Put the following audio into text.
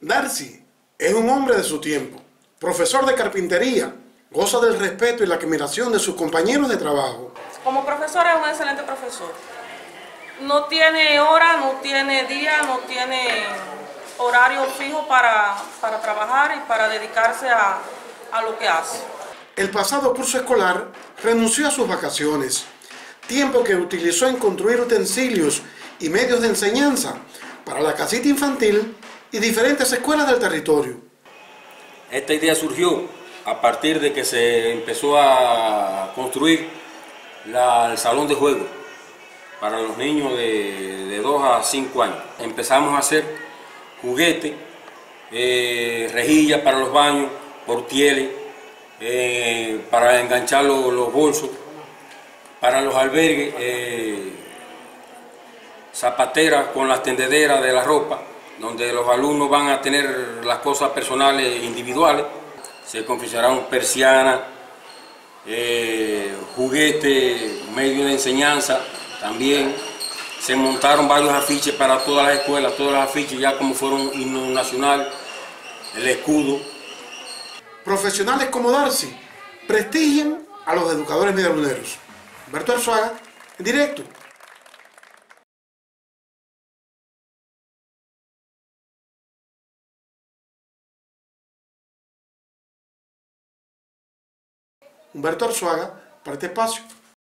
Darcy es un hombre de su tiempo, profesor de carpintería, goza del respeto y la admiración de sus compañeros de trabajo. Como profesor es un excelente profesor. No tiene hora, no tiene día, no tiene horario fijo para, para trabajar y para dedicarse a, a lo que hace. El pasado curso escolar renunció a sus vacaciones, tiempo que utilizó en construir utensilios y medios de enseñanza para la casita infantil y diferentes escuelas del territorio. Esta idea surgió a partir de que se empezó a construir el salón de juego para los niños de, de 2 a 5 años. Empezamos a hacer juguetes, eh, rejillas para los baños, portieles, eh, para enganchar los, los bolsos, para los albergues, eh, zapateras con las tendederas de la ropa, donde los alumnos van a tener las cosas personales individuales. Se confeccionaron persianas, eh, juguetes, medios de enseñanza también. Se montaron varios afiches para todas las escuelas, todos los afiches ya como fueron himno nacional, el escudo. Profesionales como Darcy prestigian a los educadores medialuneros. Humberto Arzuaga, en directo. Humberto Arzuaga, para este espacio.